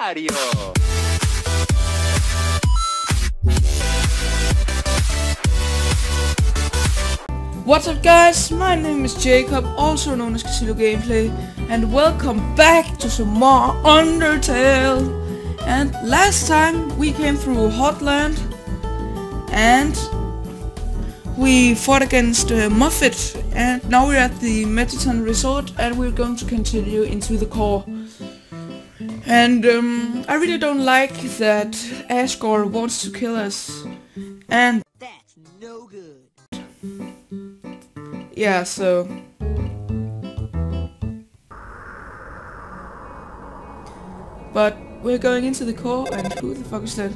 Mario! What's up guys, my name is Jacob, also known as Kasilo Gameplay, and welcome back to some more Undertale. And last time we came through Hotland, and we fought against uh, Muffet, and now we're at the Mettaton Resort, and we're going to continue into the core. And um, I really don't like that Asgore wants to kill us, and That's no good. yeah, so But we're going into the core and who the fuck is that?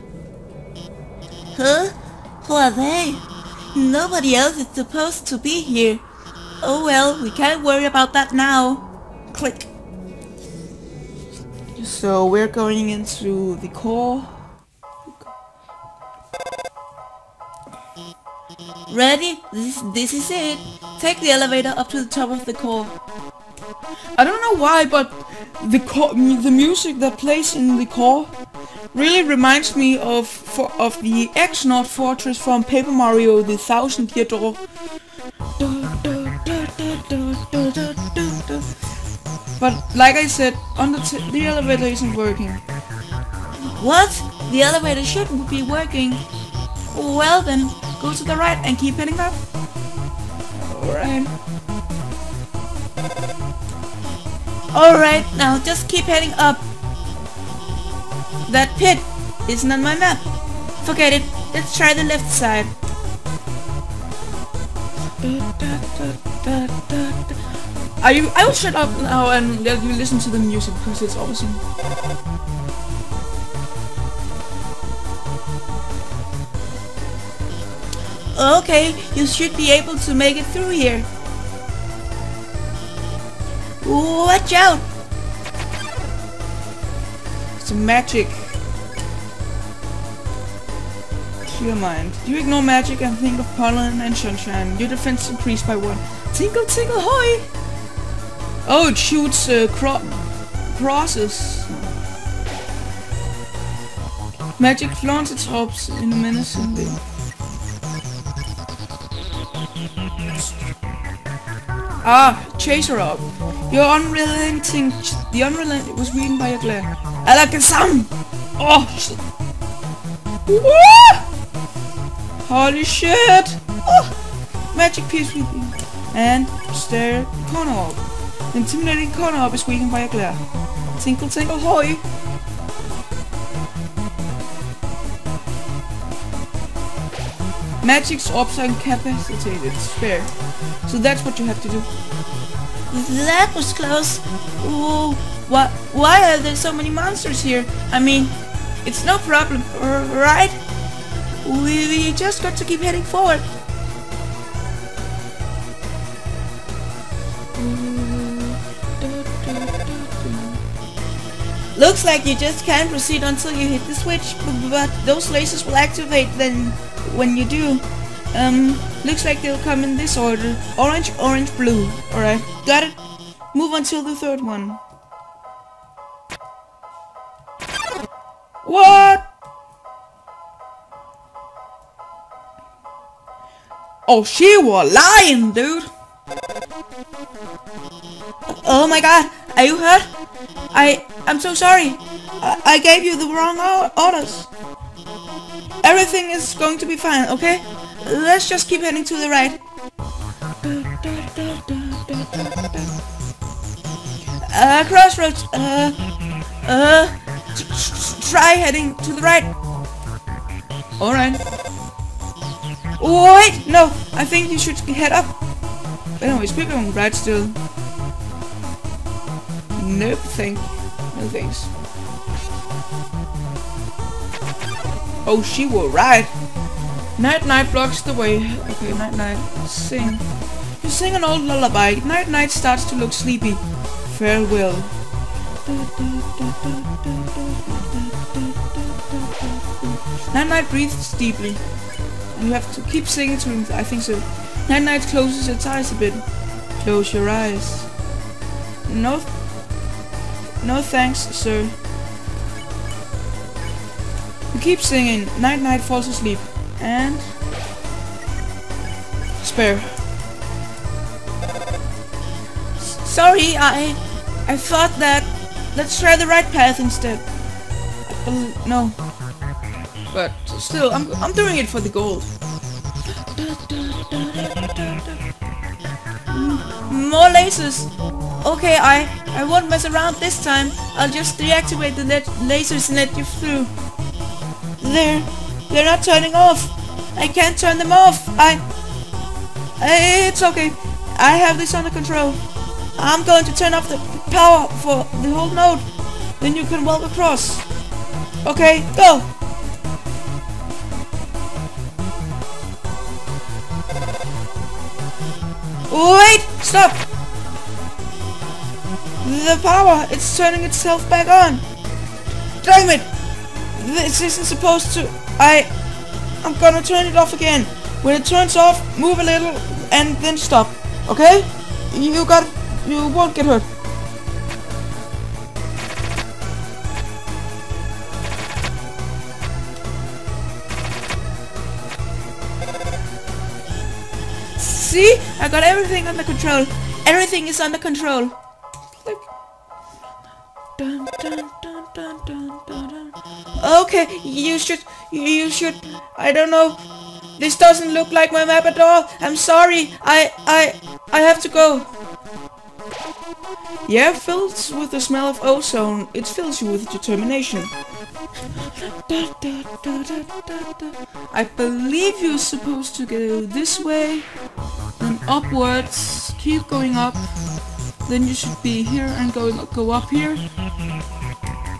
Huh? Who are they? Nobody else is supposed to be here. Oh well, we can't worry about that now. Click. So we're going into the core. Ready? This, this is it. Take the elevator up to the top of the core. I don't know why, but the the music that plays in the core really reminds me of for, of the X-Naut Fortress from Paper Mario: The Thousand Year Door. But like I said, on the, t- the elevator isn't working. What? The elevator shouldn't be working. Well then, go to the right and keep heading up. Alright. Um, alright, now just keep heading up. That pit isn't on my map. Forget it. Let's try the left side. You? I will shut up now and let you listen to the music because it's awesome. Okay, you should be able to make it through here. Watch out! It's magic. Clear mind. You ignore magic and think of pollen and sunshine. Your defense increased by one. Tinkle tinkle hoy! Oh, it shoots uh, cro crosses. Madjick flaunts its orbs in a menacing way. Ah, Chaser up. Your unrelenting, the unrelenting was weakened by your glare. Alakazam! Oh, shit. Holy shit! Oh, magic piece with you. And stare corner orb. Intimidating corner orb is weakened by a glare. Tinkle tinkle hoy! Madjick's orbs are incapacitated. Spare. So that's what you have to do. That was close. Ooh, why, why are there so many monsters here? I mean, it's no problem, right? We just got to keep heading forward. Looks like you just can't proceed until you hit the switch, but those lasers will activate then when you do. Um, looks like they'll come in this order. Orange, orange, blue. Alright, got it? Move on to the third one. What? Oh, she was lying, dude. Oh my god, are you hurt? I, I'm so sorry. I, I gave you the wrong or- orders. Everything is going to be fine, okay? Let's just keep heading to the right. Uh, crossroads, uh, uh, try heading to the right. Alright. Wait, no, I think you should head up. Anyways, we're going right still. Nope, thank No thanks. Oh, she will ride. Knight Knight blocks the way. Okay, Knight Knight, sing. You sing an old lullaby. Knight Knight starts to look sleepy. Farewell. Knight Knight breathes deeply. You have to keep singing to him, I think so. Knight Knight closes its eyes a bit. Close your eyes. No, no thanks, sir. We keep singing. Knight Knight falls asleep. And... Spare. Sorry, I I thought that. Let's try the right path instead. No. But still, I'm, I'm doing it for the gold. Hmm, more lasers. Okay, I I won't mess around this time. I'll just deactivate the lasers and let you through. They're they're not turning off. I can't turn them off. I, I it's okay. I have this under control. I'm going to turn off the power for the whole node. Then you can walk across. Okay, go. Wait! Stop! The power! It's turning itself back on! Damn it! This isn't supposed to... I... I'm gonna turn it off again. When it turns off, move a little and then stop. Okay? You got... You won't get hurt. See? I got everything under control. Everything is under control. Dun, dun, dun, dun, dun, dun, dun. Okay, you should, you should, I don't know. This doesn't look like my map at all. I'm sorry. I, I, I have to go. Yeah, filled with the smell of ozone, it fills you with determination. I believe you're supposed to go this way, then upwards, keep going up, then you should be here and go, go up here.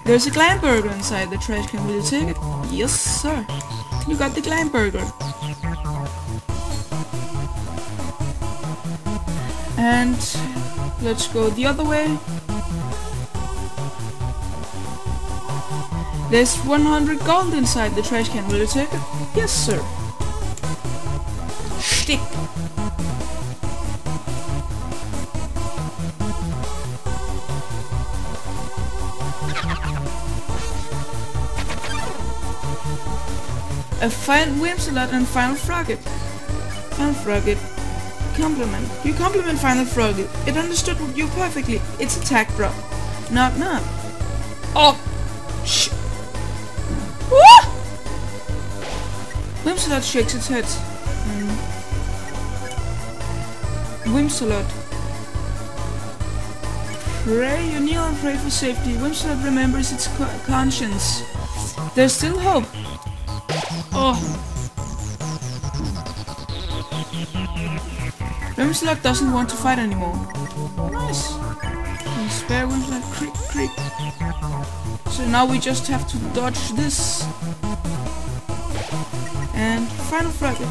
There's a Glamburger inside the trash can, will you take it? Yes, sir. You got the Glamburger. And let's go the other way. There's 100 gold inside the trash can. Will you take it? Yes, sir. Stick. A fine Whimsalot and Final Froggit. Final Froggit. Compliment. You compliment Final Froggit. It understood you perfectly. It's attack drop. Knock knock. Oh! Shh! Woo! Whimsalot shakes its head. Mm. Whimsalot. Pray, you kneel and pray for safety. Whimsalot remembers its co conscience. There's still hope. Oh. Whimsalot doesn't want to fight anymore. Nice. And spare Whimsalot creak creak. So now we just have to dodge this. And final froggit.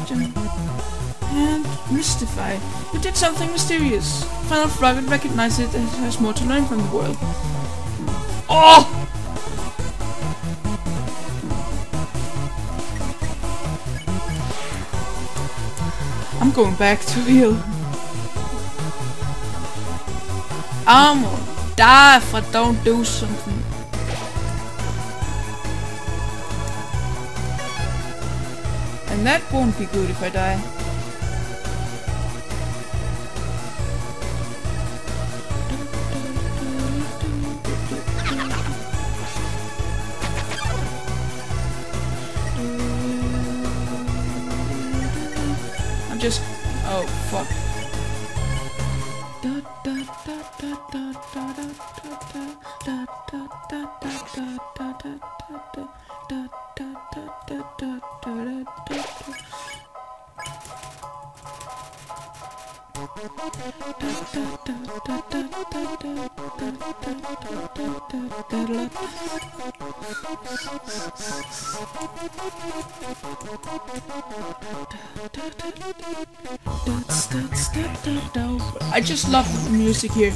And mystify. You did something mysterious. Final Froggit recognizes it and has more to learn from the world. Oh! I'm going back to heal. I'm gonna die if I don't do something. And that won't be good if I die. Fuck. I just love the music here.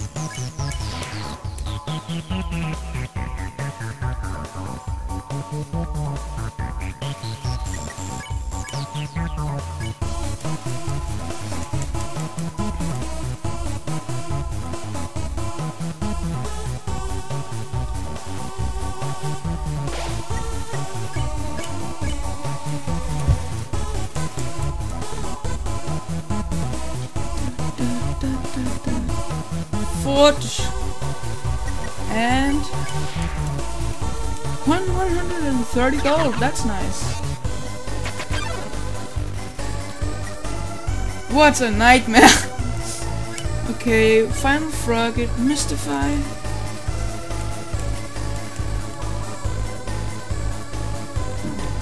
What? And one 130 gold. That's nice. What a nightmare. okay, final froggit, mystify.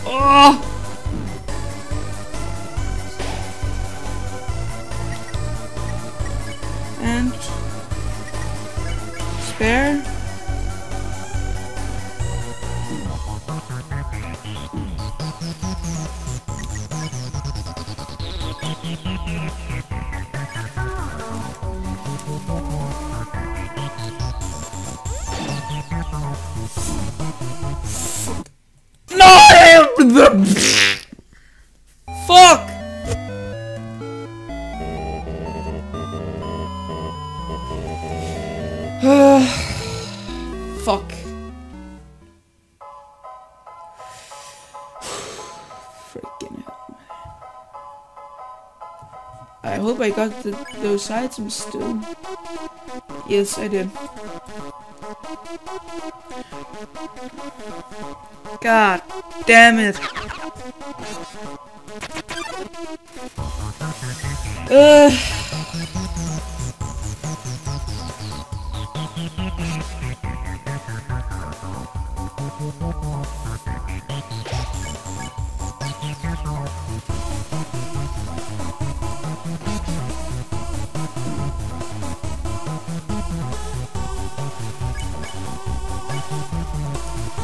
Oh! And spare. Hope I got the, those items still. Yes, I did. God damn it. Ugh. Oh crap.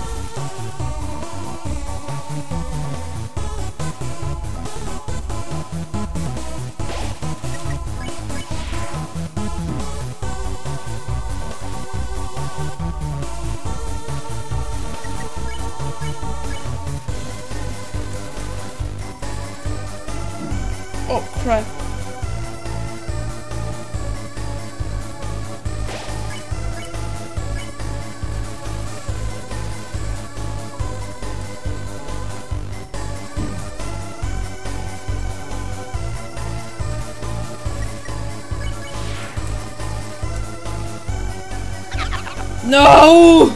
No!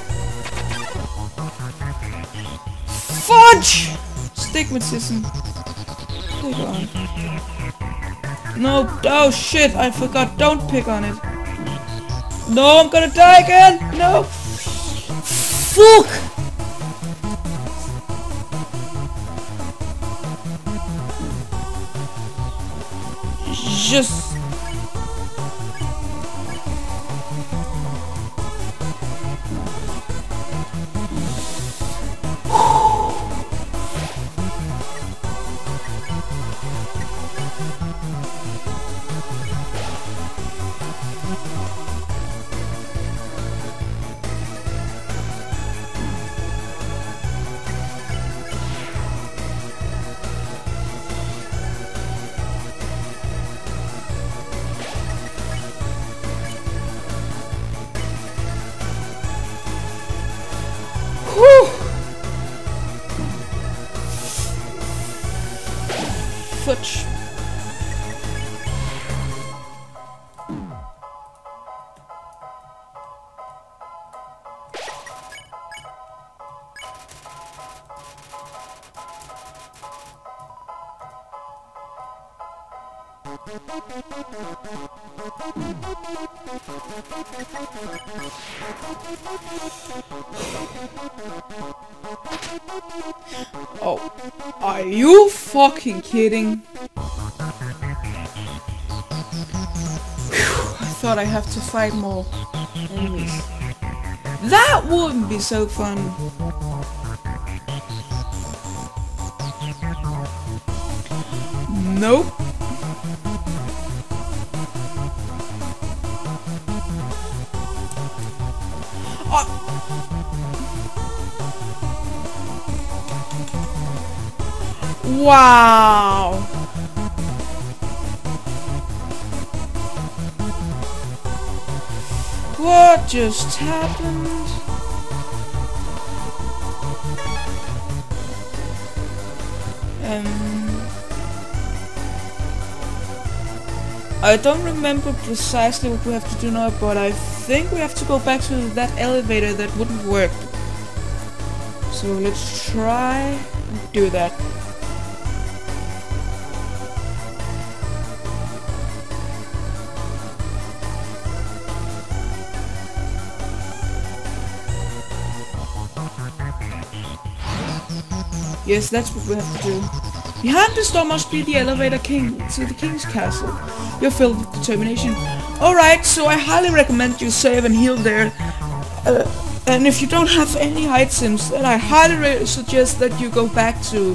Fudge! Stigmatism. Pick on. No, oh shit, I forgot. Don't pick on it. No, I'm gonna die again! No! Fuck! Fucking kidding? I thought I have to fight more enemies. That wouldn't be so fun. Nope. Wow. What just happened? Um. I don't remember precisely what we have to do now, but I think we have to go back to that elevator that wouldn't work. So let's try do that. Yes, that's what we have to do. Behind this door must be the elevator king to the king's castle. You're filled with determination. Alright, so I highly recommend you save and heal there. Uh, and if you don't have any items, then I highly suggest that you go back to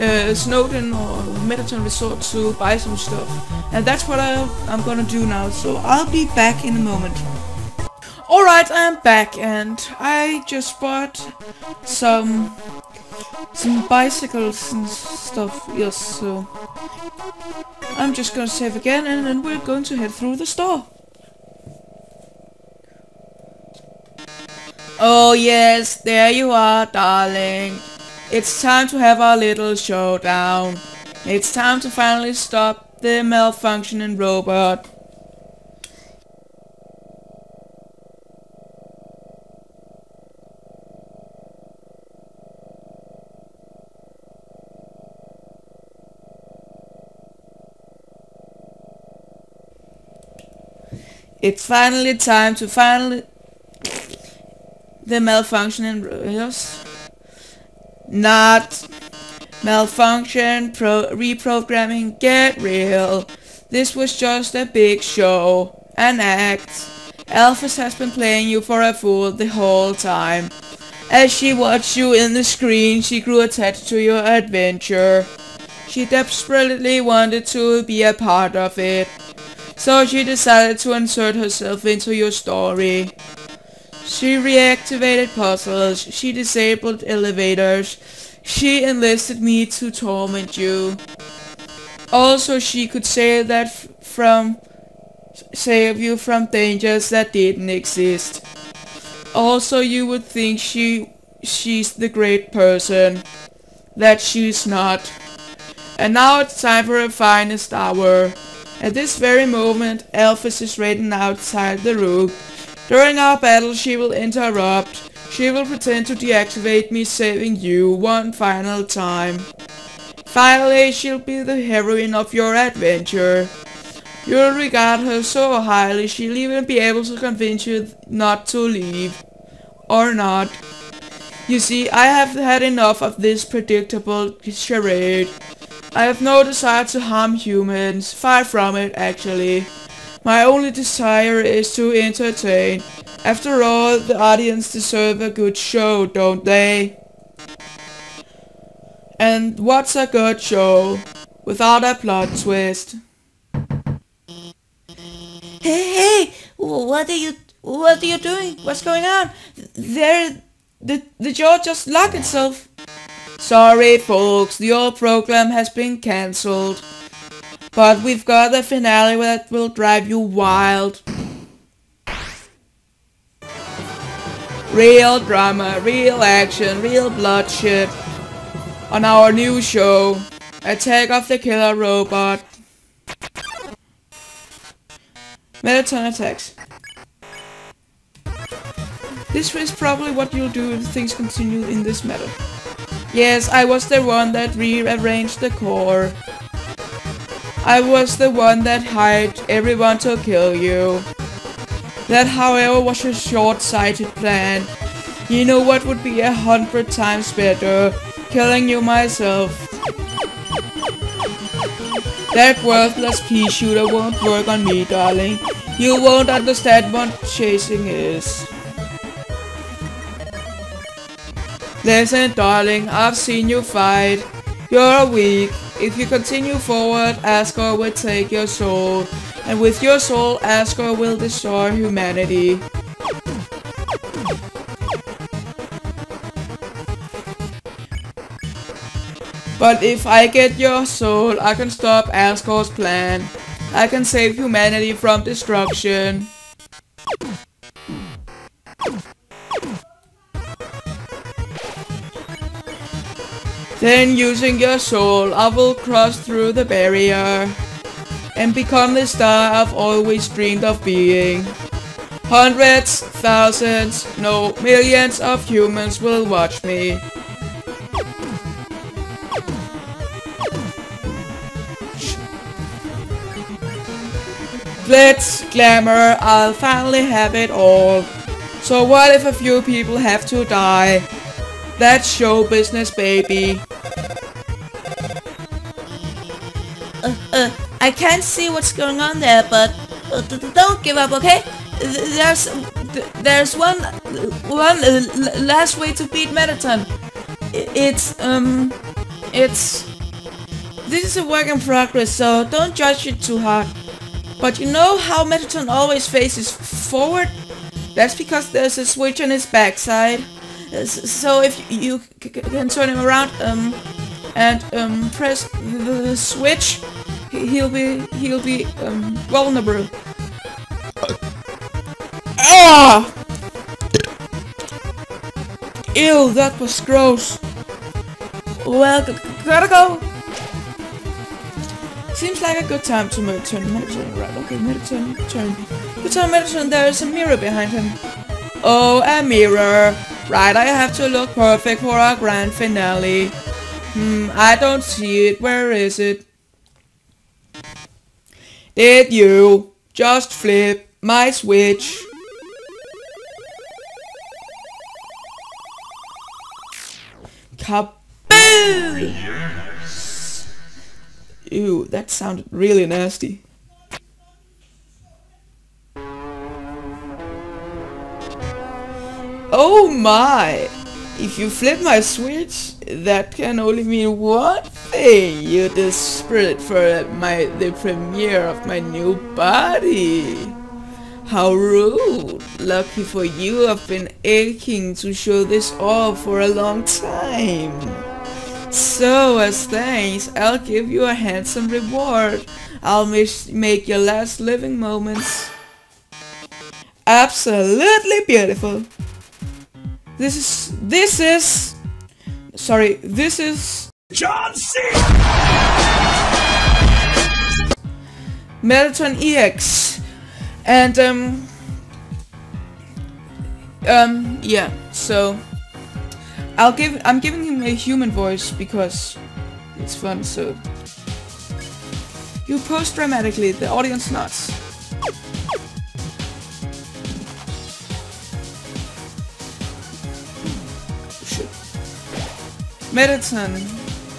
uh, Snowdin or Mettaton Resort to buy some stuff. And that's what I, I'm gonna do now, so I'll be back in a moment. Alright, I'm back and I just bought some some Bisicles and stuff, yes, so I'm just gonna save again and then we're going to head through the store. Oh yes, there you are, darling. It's time to have our little showdown. It's time to finally stop the malfunctioning robot. It's finally time to finally the malfunctioning yes? Not malfunction pro reprogramming get real. This was just a big show an act. Alphys has been playing you for a fool the whole time. As she watched you in the screen she grew attached to your adventure. She desperately wanted to be a part of it so she decided to insert herself into your story. She reactivated puzzles, she disabled elevators, she enlisted me to torment you. Also she could say that from save you from dangers that didn't exist. Also you would think she she's the great person. That she's not. And now it's time for her finest hour. At this very moment, Alphys is waiting outside the room. During our battle, she will interrupt. She will pretend to deactivate me, saving you one final time. Finally, she'll be the heroine of your adventure. You'll regard her so highly, she'll even be able to convince you not to leave. Or not. You see, I have had enough of this predictable charade. I have no desire to harm humans, far from it actually. My only desire is to entertain. After all, the audience deserve a good show, don't they? And what's a good show without a plot twist? Hey, hey, what are you, what are you doing? What's going on? There, the, the jaw just locked itself. Sorry folks, the old program has been cancelled. But we've got a finale that will drive you wild. Real drama, real action, real bloodshed. On our new show, Attack of the Killer Robot. Mettaton attacks. This is probably what you'll do if things continue in this meta. Yes, I was the one that rearranged the core. I was the one that hired everyone to kill you. That however was a short-sighted plan. You know what would be a hundred times better? Killing you myself. That worthless pea shooter won't work on me, darling. You won't understand what chasing is. Listen, darling, I've seen you fight. You're weak. If you continue forward, Asgore will take your soul. And with your soul, Asgore will destroy humanity. But if I get your soul, I can stop Asgore's plan. I can save humanity from destruction. Then using your soul, I will cross through the barrier. and become the star I've always dreamed of being. Hundreds, thousands, no, millions of humans will watch me. Glitz, glamour, I'll finally have it all. So what if a few people have to die? That's show business, baby. Uh, uh, I can't see what's going on there, but uh, don't give up, okay? There's there's one one uh, last way to beat Mettaton. It's um it's this is a work in progress, so don't judge it too hard. But you know how Mettaton always faces forward? That's because there's a switch on his backside. So if you can turn him around um, and um, press the switch, he'll be he'll be um, vulnerable. Ah! Ew, that was gross. Well, gotta go. Seems like a good time to turn Mettaton, right? Okay, Mettaton, turn. Good time, Mettaton, there is a mirror behind him. Oh, a mirror. Right, I have to look perfect for our grand finale. Hmm, I don't see it. Where is it? Did you just flip my switch? Kaboom! Ew, that sounded really nasty. Oh my! If you flip my switch, that can only mean one thing. You're desperate for my the premiere of my new body. How rude. Lucky for you, I've been aching to show this off for a long time. So, as thanks, I'll give you a handsome reward. I'll make your last living moments absolutely beautiful. This is, this is, sorry, this is John C. Mettaton EX. And, um, um, yeah, so I'll give I'm giving him a human voice because it's fun, so you post dramatically, the audience nuts. Mettaton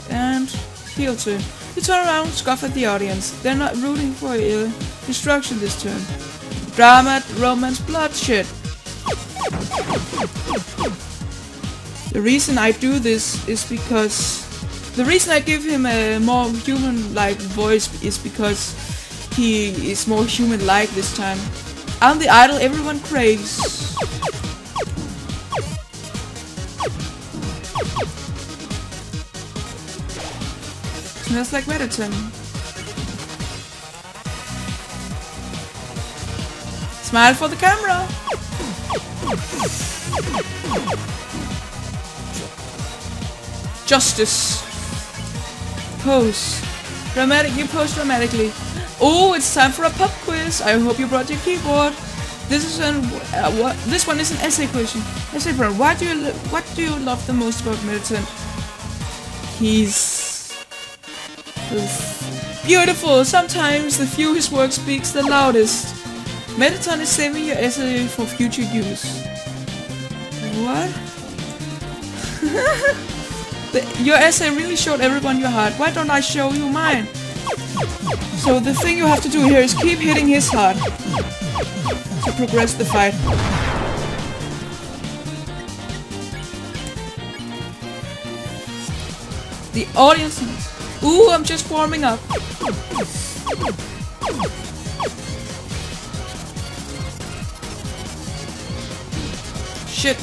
and heal turn. You turn around, scoff at the audience. They're not rooting for uh, destruction this turn. Drama, romance, bloodshed. The reason I do this is because... The reason I give him a more human-like voice is because he is more human-like this time. I'm the idol everyone craves. Like Mettaton. Smile for the camera! Justice. Pose. Dramatic, you pose dramatically. Oh, it's time for a pop quiz. I hope you brought your keyboard. This is an uh, what? This one is an essay question. Essay bro, why do you what do you love the most about? He's, he's beautiful. Sometimes the fewest work speaks the loudest. Mettaton is saving your essay for future use. What? The, your essay really showed everyone your heart. Why don't I show you mine? So the thing you have to do here is keep hitting his heart to progress the fight. The audience Ooh, I'm just warming up. Shit.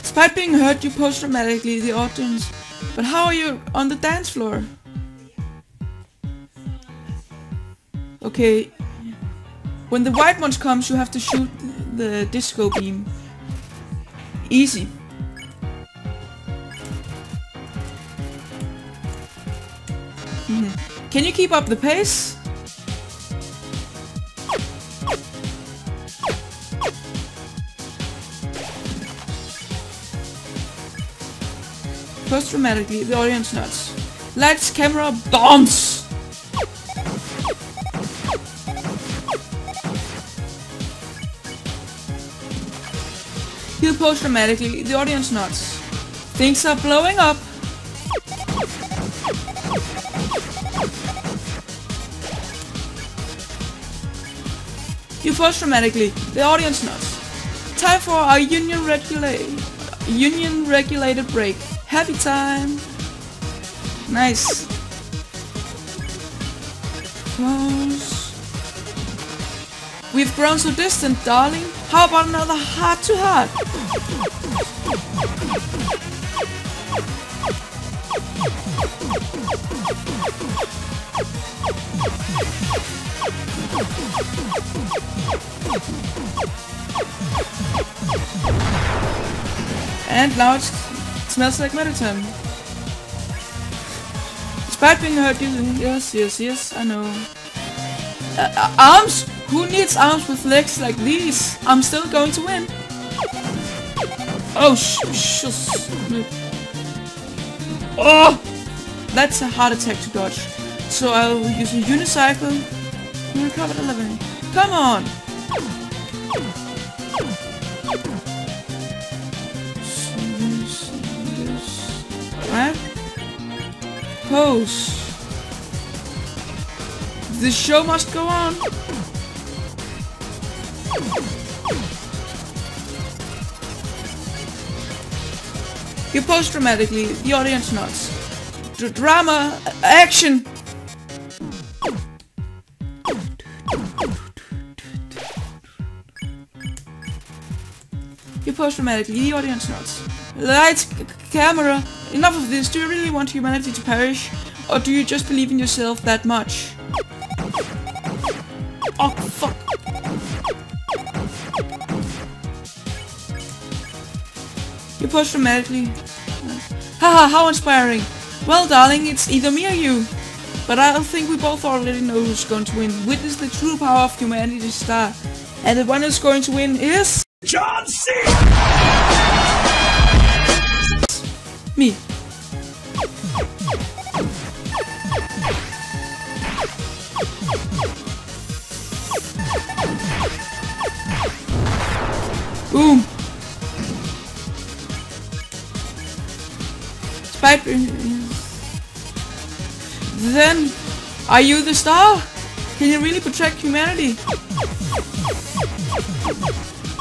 Despite being hurt, you pose dramatically the audience. But how are you on the dance floor? Okay. When the white ones comes, you have to shoot the disco beam. Easy. Mhm. Can you keep up the pace? Post dramatically, the audience nods. Lights, camera, bombs! He'll pose dramatically, the audience nods. Things are blowing up. Pause dramatically. The audience nods. Time for our union regulate union regulated break. Happy time. Nice. Close. We've grown so distant, darling. How about another heart to heart? And now it smells like medicine. Despite being hurt. Yes, yes, yes, I know. Uh, uh, arms? Who needs arms with legs like these? I'm still going to win. Oh, sh... sh oh! That's a heart attack to dodge. So I'll use a Unisicle. You recovered 11. Come on! Right? Pose. The show must go on. You pose dramatically, the audience nods. D drama, action! Pose dramatically, the audience nods. Lights, camera, enough of this. Do you really want humanity to perish? Or do you just believe in yourself that much? Oh, fuck. You post dramatically. Haha, how inspiring. Well, darling, it's either me or you. But I think we both already know who's going to win. Witness the true power of humanity's star. And the one who's going to win is... John C. Me. Boom. Spike. Then, are you the star? Can you really protect humanity?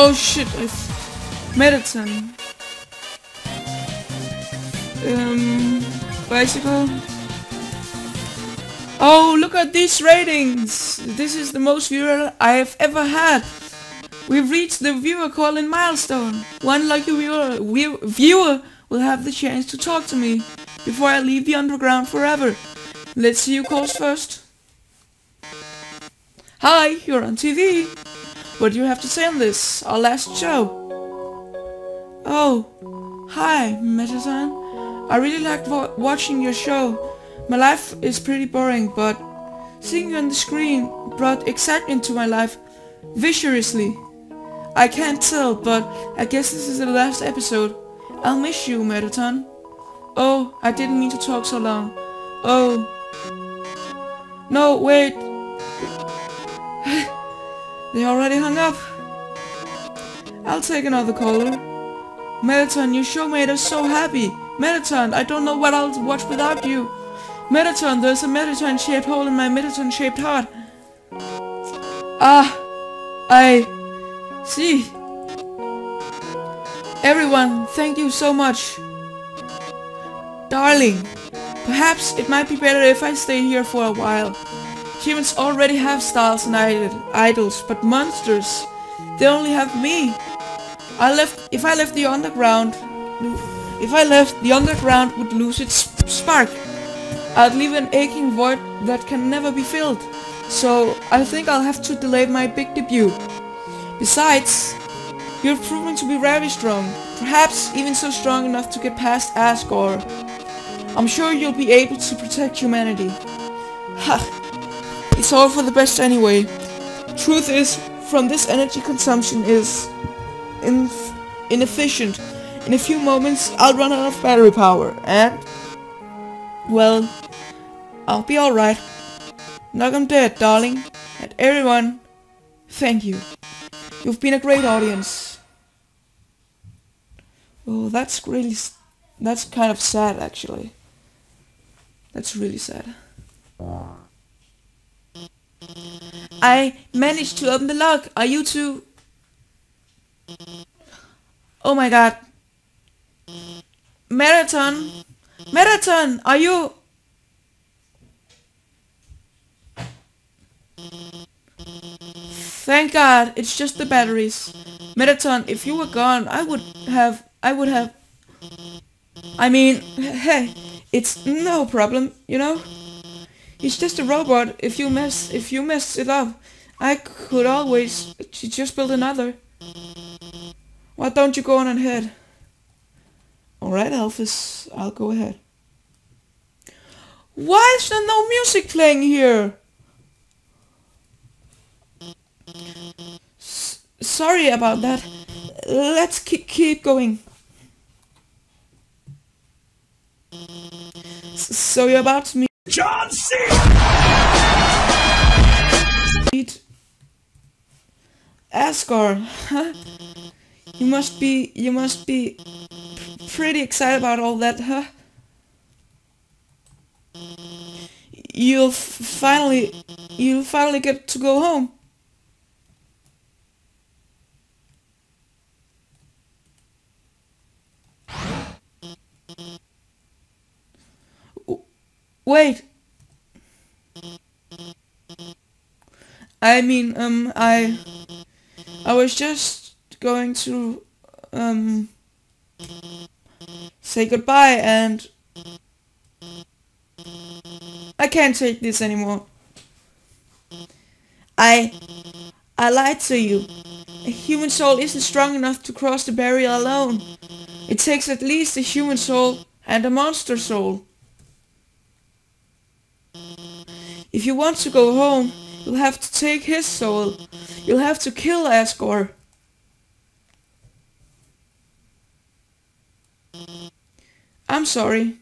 Oh shit, I've medicine. Um, Bisicle. Oh, look at these ratings! This is the most viewer I have ever had. We've reached the viewer calling milestone. One lucky viewer, view, viewer will have the chance to talk to me before I leave the underground forever. Let's see who calls first. Hi, you're on TV. What do you have to say on this, our last show? Oh, hi, Metasan. I really liked wa watching your show. My life is pretty boring, but seeing you on the screen brought excitement to my life viciously. I can't tell, but I guess this is the last episode. I'll miss you, Mettaton. Oh, I didn't mean to talk so long. Oh. No, wait. They already hung up. I'll take another caller. Mettaton, your show made us so happy. Mettaton, I don't know what I'll watch without you. Mettaton, there's a Mettaton-shaped hole in my Mettaton-shaped heart. Ah, I see. Everyone, thank you so much. Darling, Perhaps it might be better if I stay here for a while. Humans already have stars and idols, but monsters, they only have me. I left, if I left the underground, if I left, the underground would lose its spark. I'd leave an aching void that can never be filled. So I think I'll have to delay my big debut. Besides, you're proving to be very strong. Perhaps even so strong enough to get past Asgore. I'm sure you'll be able to protect humanity. Ha! It's all for the best anyway. Truth is, from this energy consumption is inefficient. In a few moments, I'll run out of battery power, and... Well, I'll be alright. Knock I'm dead, darling. And everyone, thank you. You've been a great audience. Oh, that's really... That's kind of sad, actually. That's really sad. I managed to open the lock. Are you two... Oh my god. Mettaton. Mettaton, are you... Thank god, it's just the batteries. Mettaton, if you were gone, I would have... I would have... I mean, hey, it's no problem, you know? He's just a robot. If you mess if you mess it up, I could always just build another. Why don't you go on ahead? Alright, Alphys, I'll go ahead. Why is there no music playing here? S sorry about that. Let's keep going. S so you're about to meet John Cena! Asgore, huh? You must be, you must be pretty excited about all that, huh? You'll finally, you'll finally get to go home. Wait. I mean, um, I, I was just going to, um, say goodbye and I can't take this anymore. I, I lied to you. A human soul isn't strong enough to cross the barrier alone. It takes at least a human soul and a monster soul. If you want to go home, you'll have to take his soul. You'll have to kill Asgore. I'm sorry.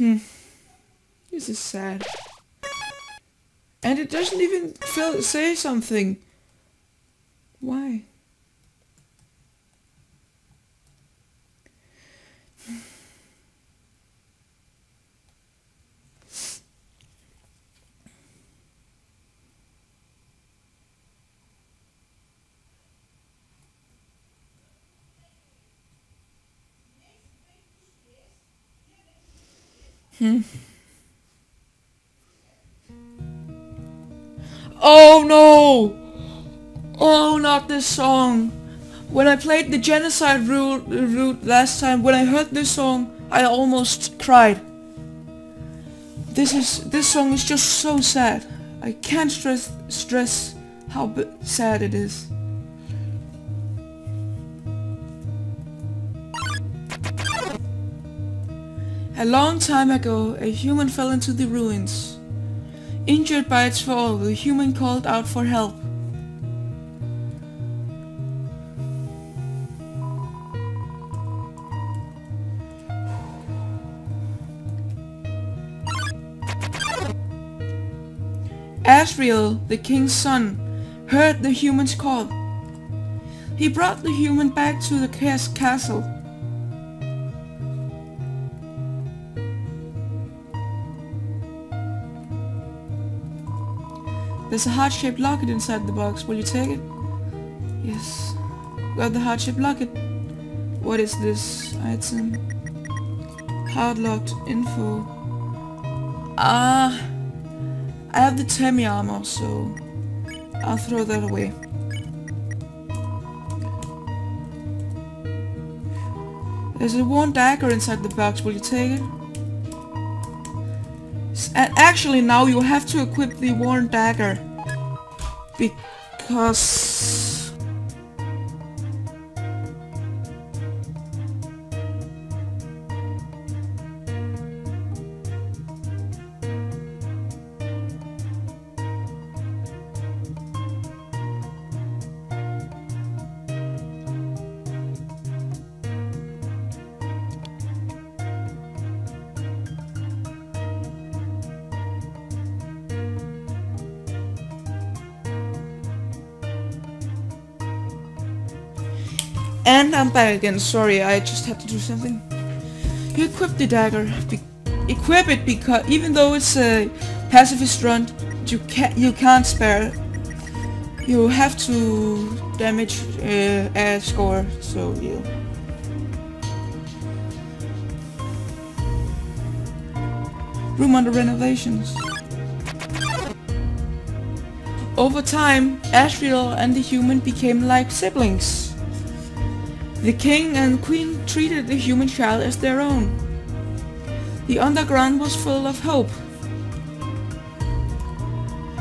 Hmm. This is sad. And it doesn't even feel, say something. Why? Hmm. Oh no! Oh, not this song. When I played the genocide route, last time, when I heard this song, I almost cried. This is this song is just so sad. I can't stress stress how sad it is. A long time ago, a human fell into the ruins. Injured by its fall, the human called out for help. Asriel, the king's son, heard the human's call. He brought the human back to the castle. There's a heart-shaped locket inside the box. Will you take it? Yes. Got the heart-shaped locket. What is this item? Hard-locked info. Ah, I have the Temmie armor, so I'll throw that away. There's a worn dagger inside the box. Will you take it? And actually, now you have to equip the worn dagger. Because And I'm back again. Sorry, I just had to do something. You equip the dagger. Be- equip it because even though it's a pacifist run, you can't you can't spare. You have to damage uh, Asgore. So you. Room under renovations. Over time, Asriel and the human became like siblings. The king and queen treated the human child as their own. The underground was full of hope.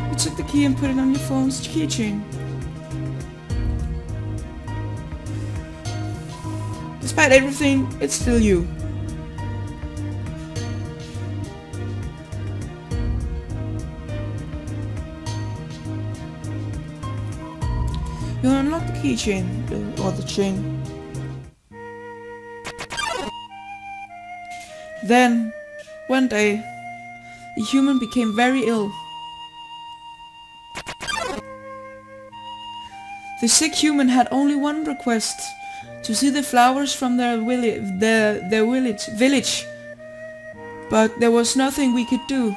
You took the key and put it on your phone's keychain. Despite everything, it's still you. You unlock the keychain, or the chain. Then, one day, the human became very ill. The sick human had only one request, to see the flowers from their, their, their village, village. But there was nothing we could do.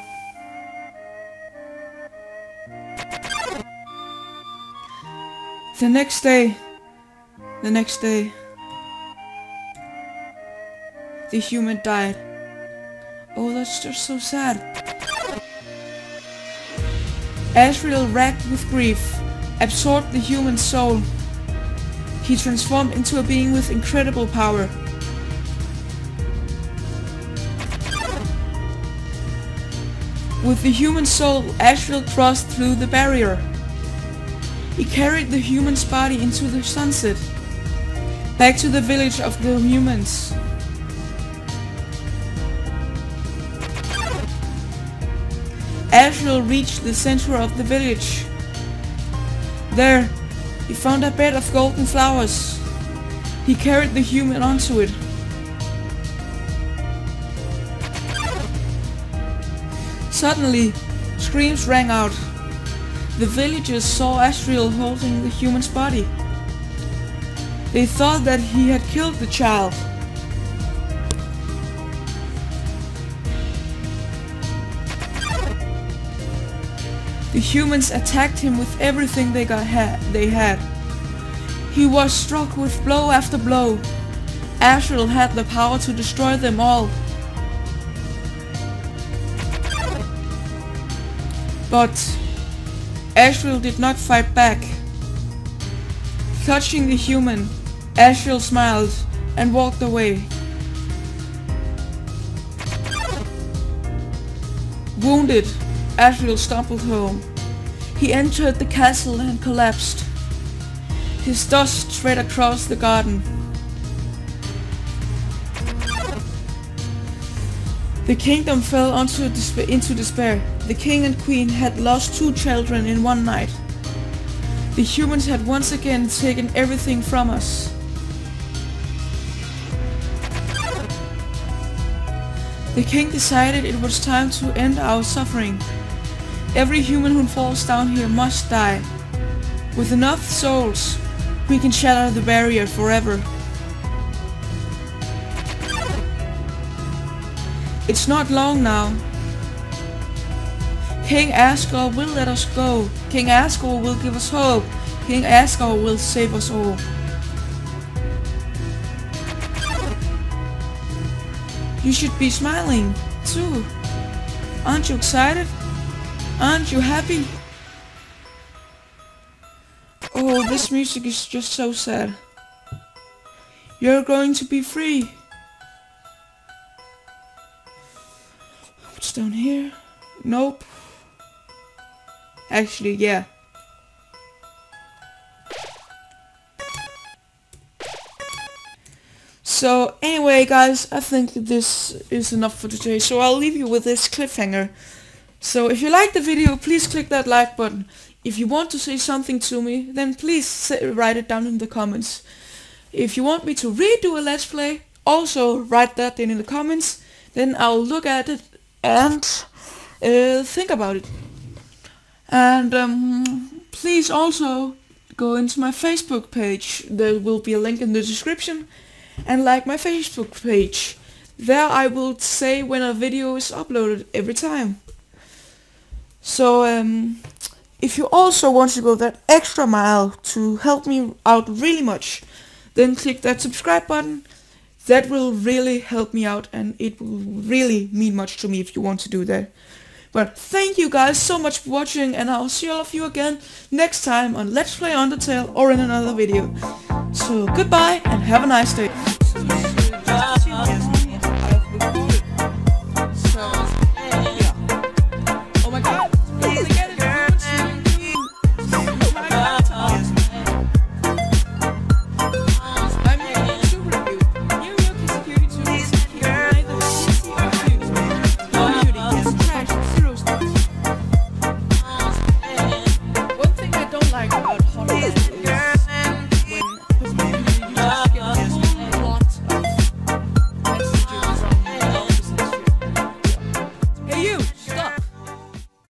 The next day, the next day, the human died. Oh, that's just so sad. Asriel, racked with grief, absorbed the human soul. He transformed into a being with incredible power. With the human soul, Asriel crossed through the barrier. He carried the human's body into the sunset, back to the village of the humans. Asriel reached the center of the village. There, he found a bed of golden flowers. He carried the human onto it. Suddenly, screams rang out. The villagers saw Asriel holding the human's body. They thought that he had killed the child. The humans attacked him with everything they got ha- they had. He was struck with blow after blow. Asriel had the power to destroy them all. But Asriel did not fight back. Touching the human, Asriel smiled and walked away. Wounded, Asriel stumbled home. He entered the castle and collapsed. His dust spread across the garden. The kingdom fell into despair. The king and queen had lost two children in one night. The humans had once again taken everything from us. The king decided it was time to end our suffering. Every human who falls down here must die. With enough souls, we can shatter the barrier forever. It's not long now. King Asgore will let us go. King Asgore will give us hope. King Asgore will save us all. You should be smiling, too. Aren't you excited? Aren't you happy? Oh, this music is just so sad. You're going to be free. What's down here? Nope. Actually, yeah. So anyway guys, I think this is enough for today, so I'll leave you with this cliffhanger. So if you like the video, please click that like button. If you want to say something to me, then please say, write it down in the comments. If you want me to redo a let's play, also write that in the comments. Then I'll look at it and uh, think about it. And um, please also go into my Facebook page. There will be a link in the description. And like my Facebook page. There I will say when a video is uploaded every time. So um, if you also want to go that extra mile to help me out really much, then click that subscribe button. That will really help me out and it will really mean much to me if you want to do that. But thank you guys so much for watching and I'll see all of you again next time on Let's Play Undertale or in another video. So goodbye and have a nice day.